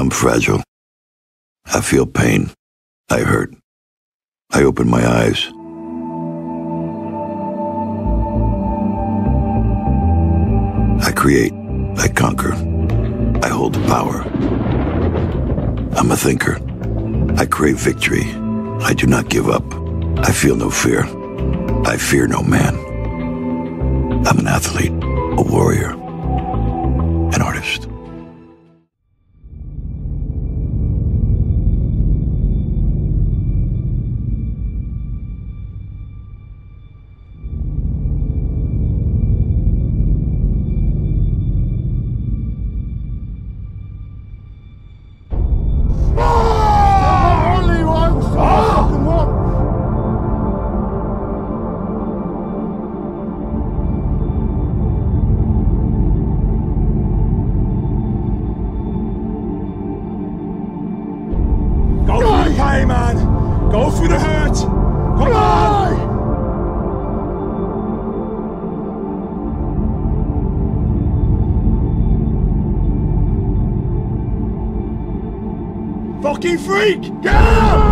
I'm fragile. I feel pain. I hurt. I open my eyes. I create. I conquer. I hold the power. I'm a thinker. I crave victory. I do not give up. I feel no fear. I fear no man. I'm an athlete, a warrior, for man. Go through the hurt. Come on. Fucking freak! Get out!